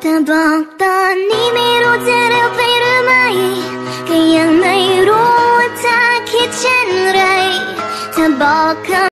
แต่บอกตอนนี้ไม่รู้จะเร็วไปหรือไม่ ก็ยังไม่รู้ว่าเธอคิดเช่นไรถ้าบอกคำ